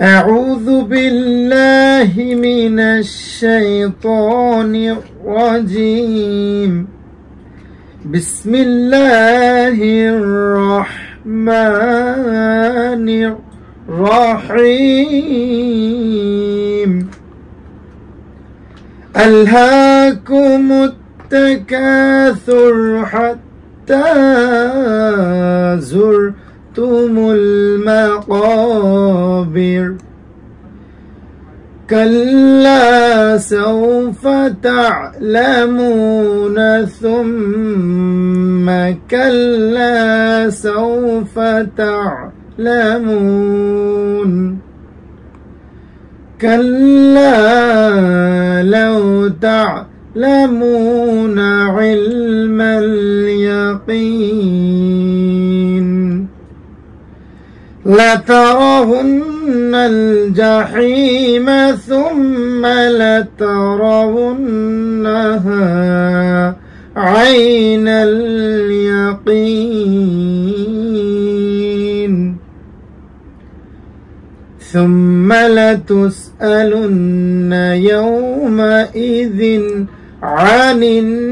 أعوذ بالله من الشيطان الرجيم. بسم الله الرحمن الرحيم. ألهاكم التكاثر حتى زرتم المقابر كلا سوف تعلمون ثم كلا سوف تعلمون كلا لو تعلمون علم اليقين لترون الجحيم ثم لترونها عين اليقين. ثم لتسألن يومئذ عن النعيم.